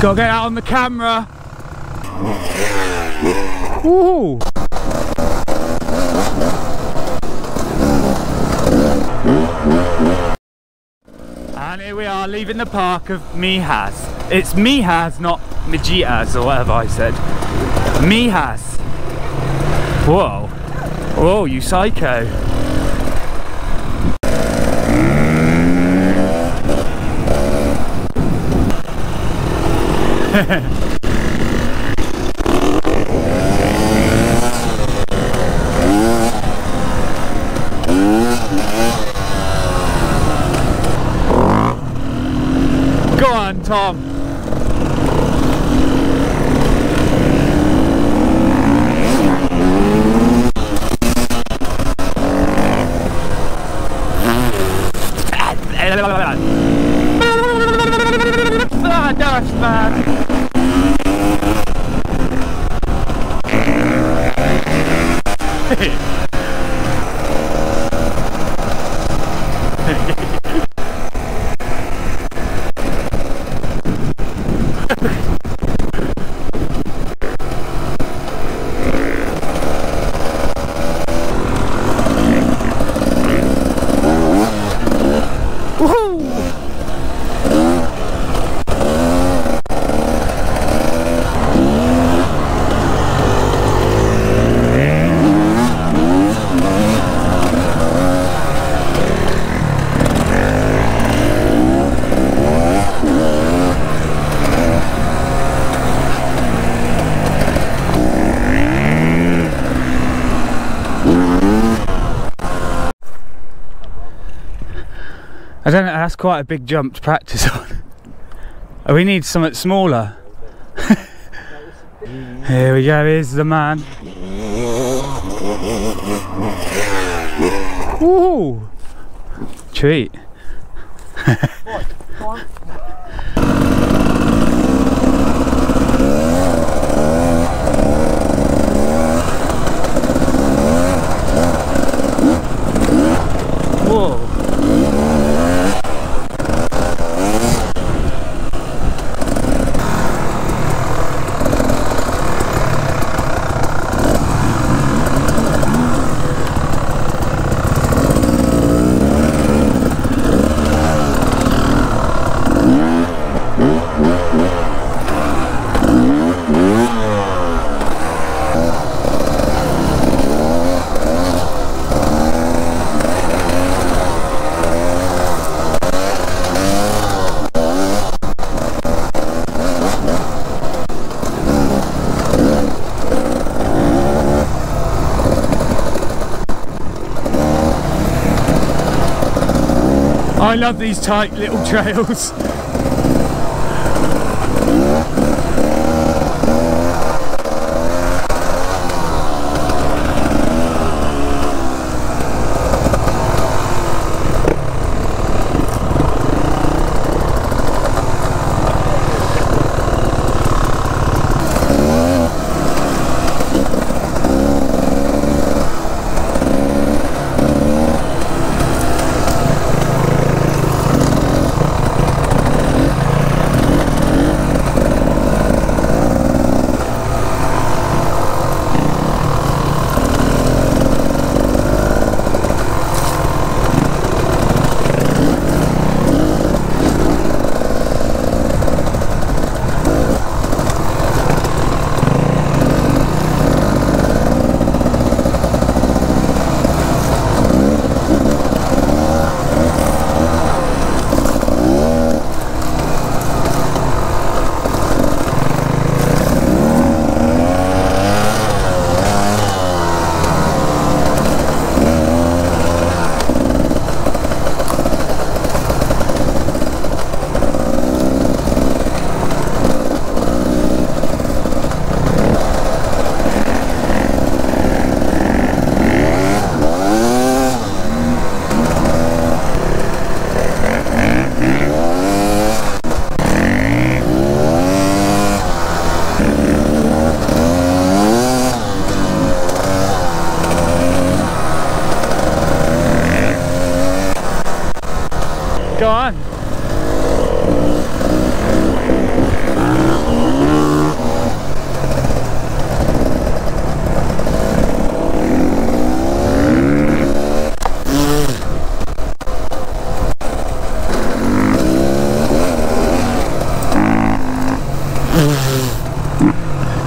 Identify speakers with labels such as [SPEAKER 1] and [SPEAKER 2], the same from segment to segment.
[SPEAKER 1] Gotta get out on the camera. Ooh. And here we are leaving the park of Mijas. It's Mijas, not Mijitas or whatever I said. Mijas. Whoa. Whoa, you psycho. Go on, Tom. Woohoo! I don't know, that's quite a big jump to practice on. We need something smaller. Here we go, here's the man. Ooh! Treat. Whoa! I love these tight little trails. god.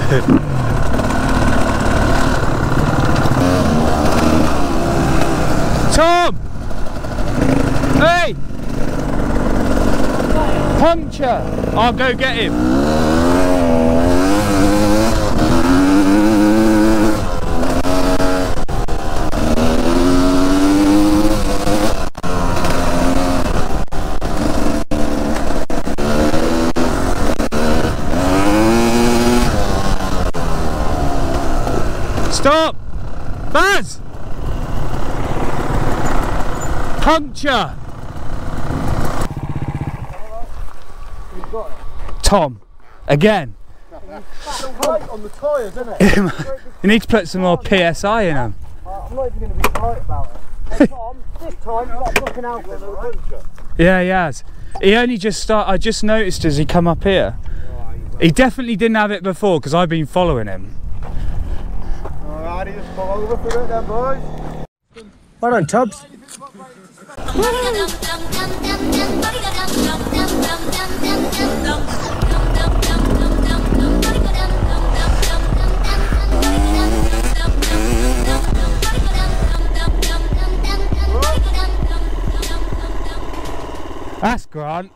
[SPEAKER 1] Hit. Puncture! I'll go get him. Stop! Baz! Puncture! Tom, again.
[SPEAKER 2] On the tyres, isn't it?
[SPEAKER 1] You need to put some more PSI in them.
[SPEAKER 2] I'm not even going to be polite about it. Hey, Tom, this time you've got to looking out for it, right?
[SPEAKER 1] Yeah, he has. He only just start. I just noticed as he come up here. He definitely didn't have it before because I've been following him.
[SPEAKER 2] Alrighty, just pull over for it then, boys. Well done, Tubbs.
[SPEAKER 1] That's Grant.